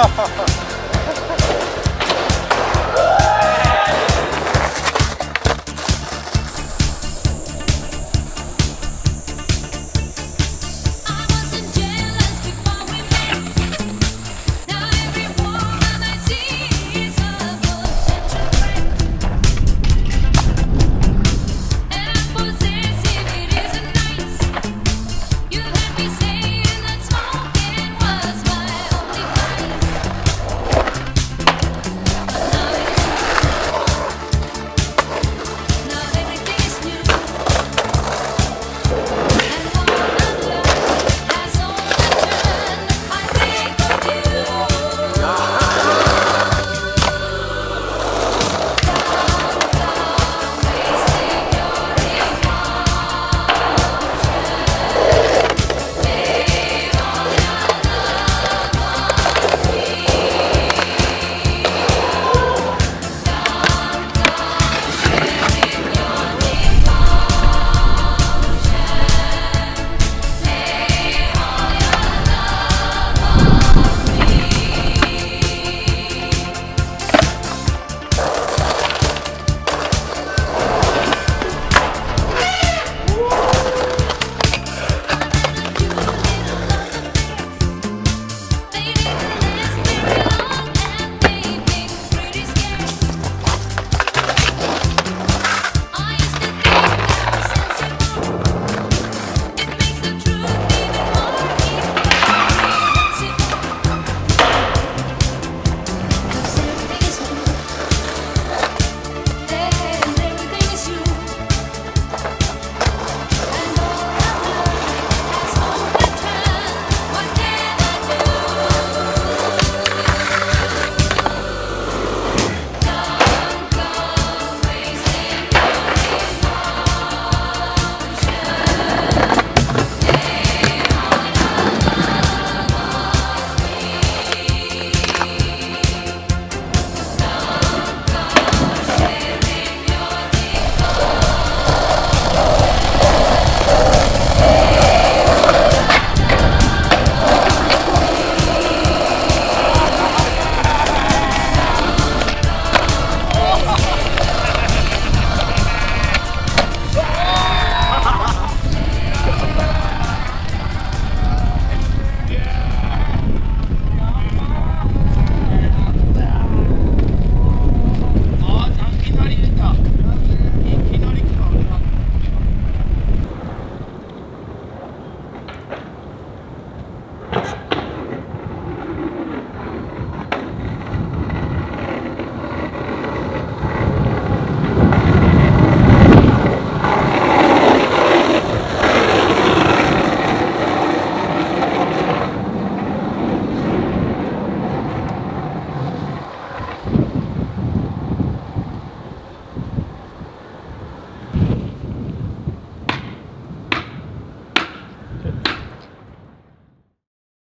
Ha ha ha!